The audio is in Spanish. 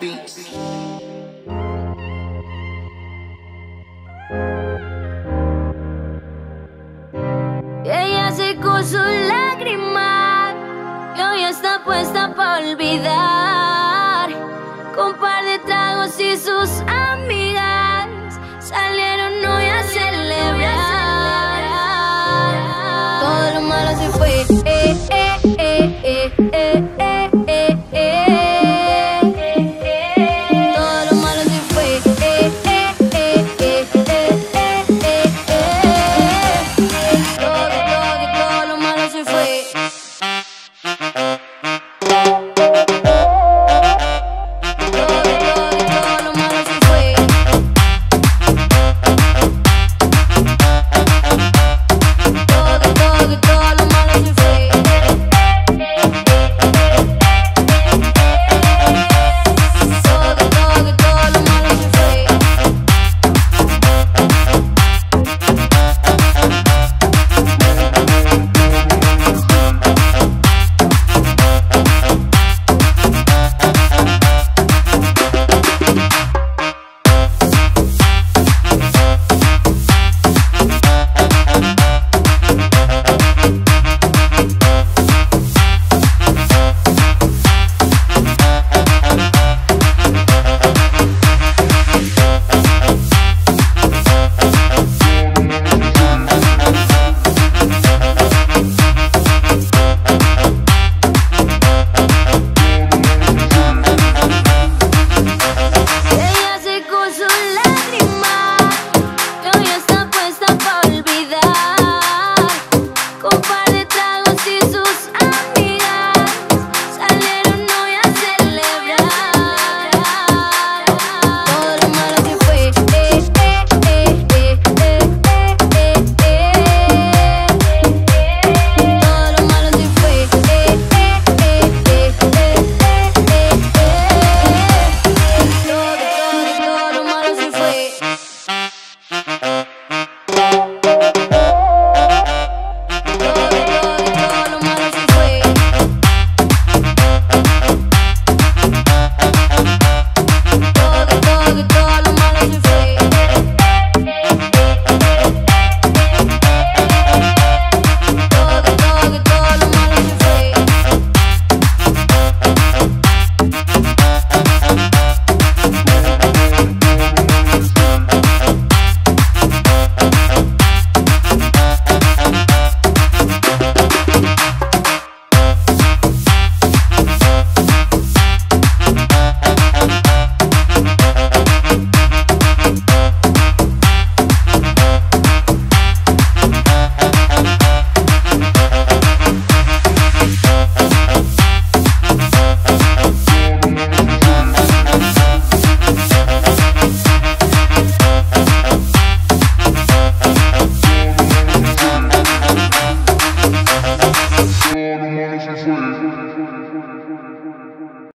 Beats. Ella secó su lágrima y hoy está puesta para olvidar.